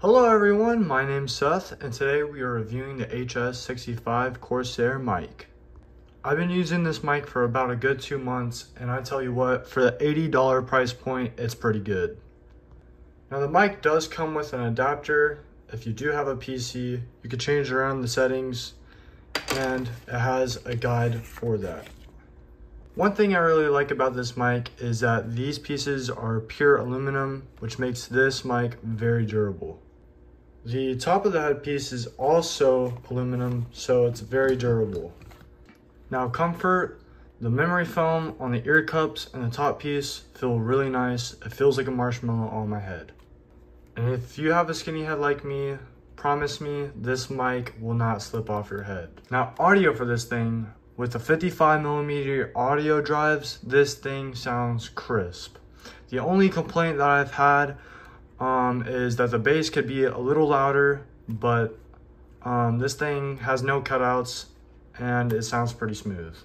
Hello everyone, my name's Seth and today we are reviewing the HS65 Corsair mic. I've been using this mic for about a good two months and I tell you what, for the $80 price point, it's pretty good. Now the mic does come with an adapter. If you do have a PC, you can change around the settings and it has a guide for that. One thing I really like about this mic is that these pieces are pure aluminum, which makes this mic very durable. The top of the headpiece is also aluminum, so it's very durable. Now comfort, the memory foam on the ear cups and the top piece feel really nice. It feels like a marshmallow on my head. And if you have a skinny head like me, promise me this mic will not slip off your head. Now audio for this thing, with the 55 millimeter audio drives, this thing sounds crisp. The only complaint that I've had um, is that the bass could be a little louder, but um, this thing has no cutouts and it sounds pretty smooth.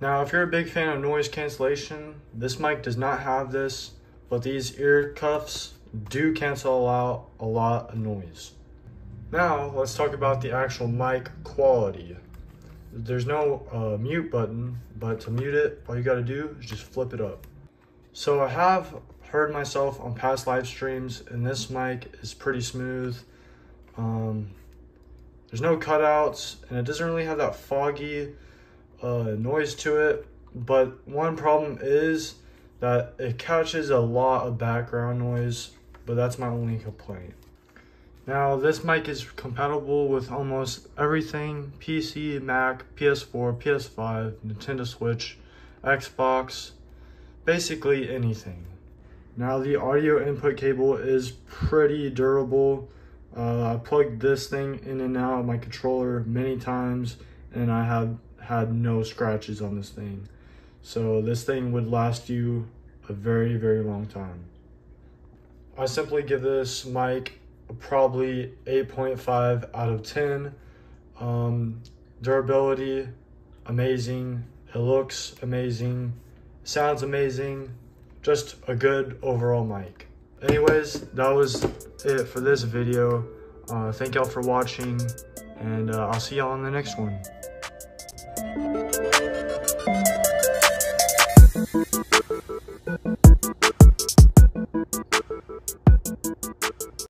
Now, if you're a big fan of noise cancellation, this mic does not have this, but these ear cuffs do cancel out a lot of noise. Now, let's talk about the actual mic quality. There's no uh, mute button, but to mute it, all you gotta do is just flip it up. So I have heard myself on past live streams and this mic is pretty smooth. Um, there's no cutouts and it doesn't really have that foggy uh, noise to it. But one problem is that it catches a lot of background noise, but that's my only complaint. Now this mic is compatible with almost everything, PC, Mac, PS4, PS5, Nintendo Switch, Xbox, basically anything. Now the audio input cable is pretty durable. Uh, I plugged this thing in and out of my controller many times and I have had no scratches on this thing. So this thing would last you a very, very long time. I simply give this mic probably 8.5 out of 10. Um, durability, amazing. It looks amazing. Sounds amazing just a good overall mic. Anyways, that was it for this video. Uh, thank y'all for watching, and uh, I'll see y'all on the next one.